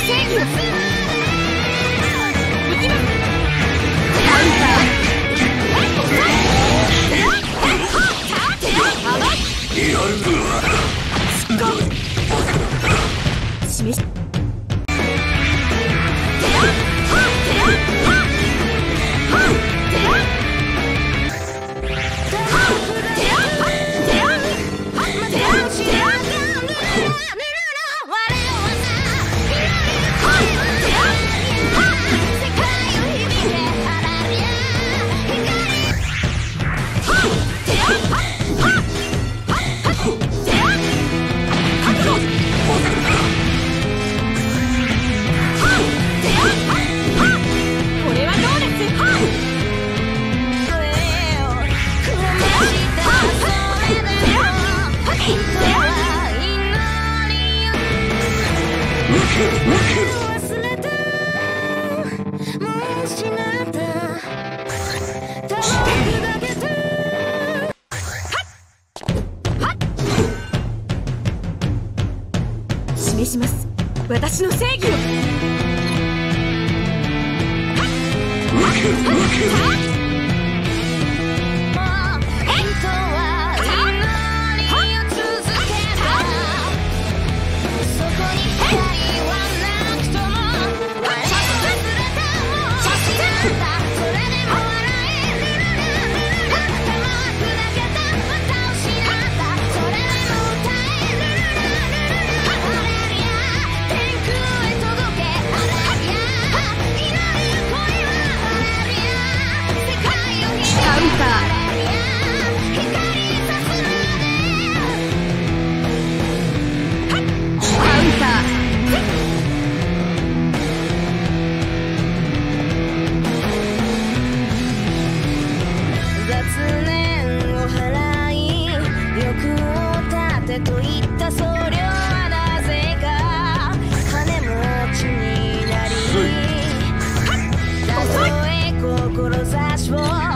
take the! 示します私の正義をとったそれはなぜか金持ちになりたとえ志を